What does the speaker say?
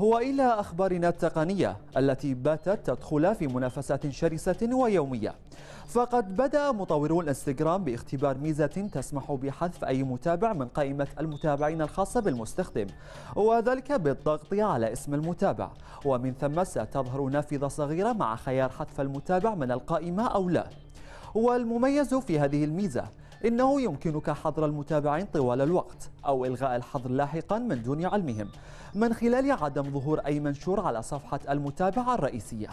وإلى أخبارنا التقنية التي باتت تدخل في منافسات شرسة ويومية. فقد بدأ مطورو الانستغرام باختبار ميزة تسمح بحذف أي متابع من قائمة المتابعين الخاصة بالمستخدم وذلك بالضغط على اسم المتابع. ومن ثم ستظهر نافذة صغيرة مع خيار حذف المتابع من القائمة أو لا. والمميز في هذه الميزة إنه يمكنك حظر المتابعين طوال الوقت أو إلغاء الحظر لاحقا من دون علمهم من خلال عدم ظهور أي منشور على صفحة المتابعة الرئيسية.